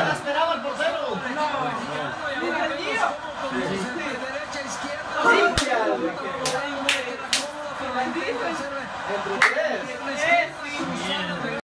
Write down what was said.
se la esperaba el portero. Mira el tío. Derecha, izquierda. Limpia. Entre tres. Entre tres.